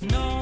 No.